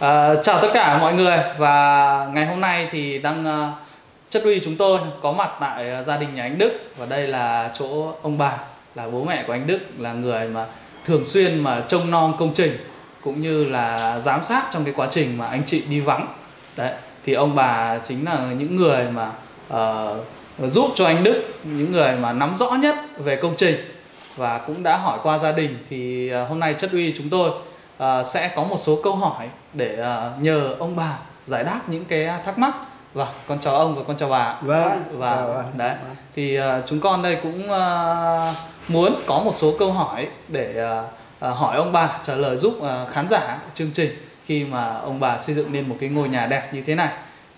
À, chào tất cả mọi người và ngày hôm nay thì đang uh, chất uy chúng tôi có mặt tại uh, gia đình nhà anh Đức và đây là chỗ ông bà là bố mẹ của anh Đức là người mà thường xuyên mà trông nom công trình cũng như là giám sát trong cái quá trình mà anh chị đi vắng. Đấy thì ông bà chính là những người mà uh, giúp cho anh Đức những người mà nắm rõ nhất về công trình và cũng đã hỏi qua gia đình thì uh, hôm nay chất uy chúng tôi uh, sẽ có một số câu hỏi để uh, nhờ ông bà giải đáp những cái thắc mắc. Vâng con chào ông và con chào bà. Vâng và vâng, vâng. đấy. Thì uh, chúng con đây cũng uh, muốn có một số câu hỏi để uh, uh, hỏi ông bà trả lời giúp uh, khán giả chương trình khi mà ông bà xây dựng nên một cái ngôi nhà đẹp như thế này.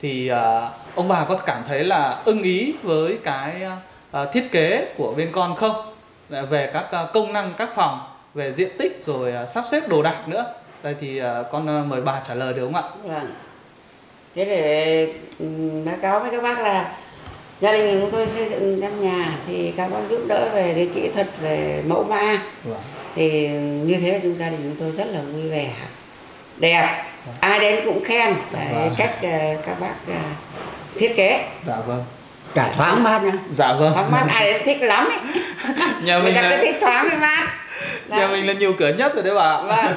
Thì uh, ông bà có cảm thấy là ưng ý với cái uh, thiết kế của bên con không? Về các uh, công năng các phòng về diện tích rồi uh, sắp xếp đồ đạc nữa. Đây thì uh, con uh, mời bà trả lời được không ạ? Vâng. Thế để báo cáo với các bác là gia đình chúng tôi xây dựng căn nhà thì các bác giúp đỡ về cái kỹ thuật về mẫu mã. Vâng. thì như thế chúng gia đình chúng tôi rất là vui vẻ đẹp. Vâng. ai đến cũng khen. Dạ, vâng. cách các bác thiết kế. Dạ vâng cả thoáng mát nha dạ vâng thoáng mát ai thích lắm ấy nhà mình là... thích thoáng với mát nhà mình là nhiều cửa nhất rồi đấy bà vâng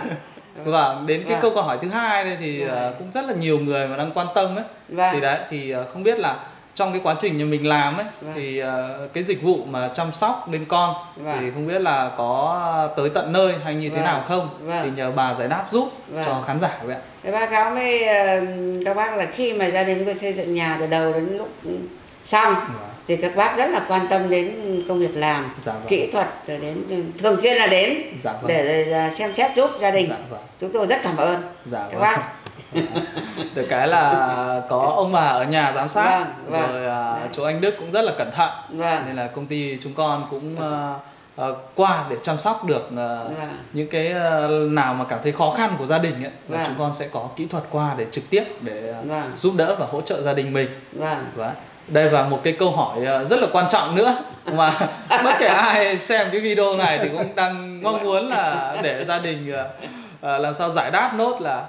vâng đến cái vâng. câu hỏi thứ hai đây thì vâng. cũng rất là nhiều người mà đang quan tâm ấy vâng. thì đấy thì không biết là trong cái quá trình nhà mình làm ấy vâng. thì uh, cái dịch vụ mà chăm sóc bên con vâng. thì không biết là có tới tận nơi hay như thế vâng. nào không vâng. thì nhờ bà giải đáp giúp vâng. cho khán giả vậy ạ. Báo cáo với các bác là khi mà gia đình tôi xây dựng nhà từ đầu đến lúc xong vâng. thì các bác rất là quan tâm đến công việc làm dạ vâng. kỹ thuật rồi đến thường xuyên là đến dạ vâng. để xem xét giúp gia đình dạ vâng. chúng tôi rất cảm ơn dạ các vâng. bác được cái là có ông bà ở nhà giám sát vâng, vâng, rồi à, vâng. chú anh Đức cũng rất là cẩn thận vâng. nên là công ty chúng con cũng uh, uh, qua để chăm sóc được uh, vâng. những cái uh, nào mà cảm thấy khó khăn của gia đình ấy vâng. là chúng con sẽ có kỹ thuật qua để trực tiếp để uh, vâng. giúp đỡ và hỗ trợ gia đình mình vâng. Và đây và một cái câu hỏi rất là quan trọng nữa mà bất kể ai xem cái video này thì cũng đang mong muốn là để gia đình uh, làm sao giải đáp nốt là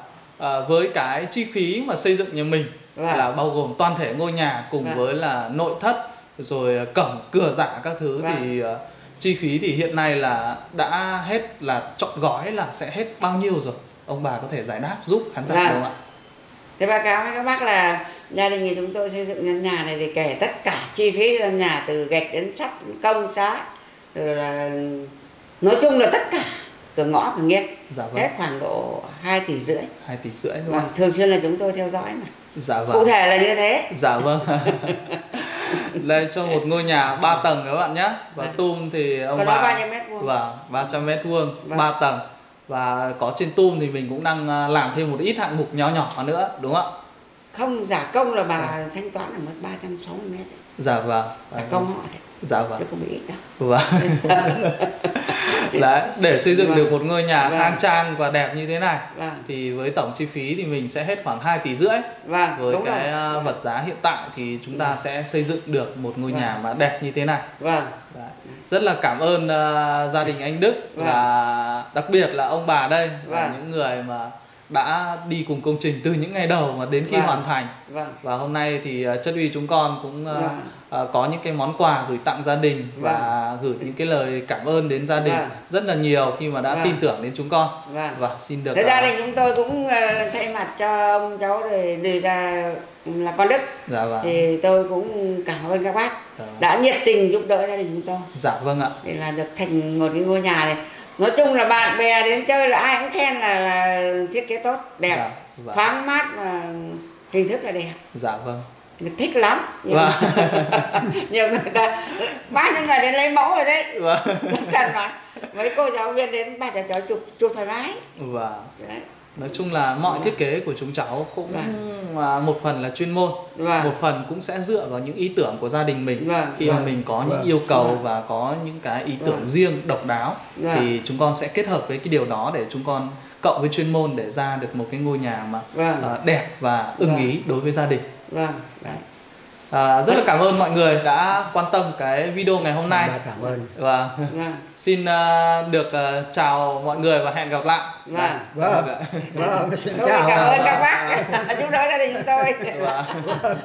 với cái chi phí mà xây dựng nhà mình vâng. là bao gồm toàn thể ngôi nhà cùng vâng. với là nội thất rồi cổng cửa giả các thứ vâng. thì uh, chi phí thì hiện nay là đã hết là chọn gói là sẽ hết bao nhiêu rồi ông bà có thể giải đáp giúp khán giả vâng. được không ạ Thế báo cáo với các bác là gia đình thì chúng tôi xây dựng căn nhà này thì kể tất cả chi phí căn nhà từ gạch đến sắt công xá rồi là nói chung là tất cả cửa ngõ cửa nghiêng. Dạ vâng. hết khoảng độ 2 tỷ rưỡi. 2 tỷ rưỡi đúng vâng, không? thường xuyên là chúng tôi theo dõi mà. Dạ vâng. Cụ thể là như thế. Dạ vâng. Đây cho một ngôi nhà 3 tầng các bạn nhé. Và dạ. tum thì ông Còn bà bao nhiêu mét vuông? Vâng 300 mét vuông vâng. 3 tầng và có trên tum thì mình cũng đang à, làm thêm một ít hạng mục nhỏ nhỏ nữa đúng không ạ không giả công là bà dạ. thanh toán là mất 360 mét đấy. dạ vâng giả công họ đấy dạ vâng không bị ít đâu vâng đấy để xây dựng vâng. được một ngôi nhà vâng. khang trang và đẹp như thế này vâng. thì với tổng chi phí thì mình sẽ hết khoảng 2 tỷ rưỡi vâng. với Đúng cái rồi. À, vật giá hiện tại thì chúng ta vâng. sẽ xây dựng được một ngôi vâng. nhà mà đẹp như thế này vâng. Đấy. Rất là cảm ơn uh, gia đình anh Đức vâng. và đặc biệt là ông bà đây vâng. là những người mà đã đi cùng công trình từ những ngày đầu mà đến khi vâng. hoàn thành vâng. và hôm nay thì uh, chất uy chúng con cũng uh, vâng uh, có những cái món quà gửi tặng gia đình và vâng. gửi những cái lời cảm ơn đến gia đình vâng. rất là nhiều khi mà đã vâng. tin tưởng đến chúng con vâng. và xin được Thế gia đình chúng tôi cũng thay mặt cho ông cháu để đề ra là con đức dạ vâng. thì tôi cũng cảm ơn các bác dạ vâng. đã nhiệt tình giúp đỡ gia đình chúng tôi dạ vâng ạ để là được thành một cái ngôi nhà này nói chung là bạn bè đến chơi là ai cũng khen là, là thiết kế tốt đẹp dạ, vâng. thoáng mát và hình thức là đẹp dạ vâng thích lắm nhiều, vâng. nhiều người ta bao nhiêu người đến lấy mẫu rồi đấy vâng. thật mà mấy cô giáo viên đến ba cháu chụp chụp thoải mái vâng. đấy nói chung là mọi thiết kế của chúng cháu cũng vâng. một phần là chuyên môn vâng. một phần cũng sẽ dựa vào những ý tưởng của gia đình mình vâng. khi vâng. mà mình có những yêu cầu vâng. và có những cái ý tưởng vâng. riêng độc đáo vâng. thì chúng con sẽ kết hợp với cái điều đó để chúng con cộng với chuyên môn để ra được một cái ngôi nhà mà vâng. uh, đẹp và ưng vâng. ý đối với gia đình vâng đấy À, rất là cảm ơn mọi người đã quan tâm cái video ngày hôm nay. Dạ, cảm ơn. Và Vâng. xin uh, được uh, chào mọi người và hẹn gặp lại. Vâng. Vâng. Vâng, xin Tôi chào. cảm ơn các bác giúp đỡ gia đình chúng tôi. Vâng.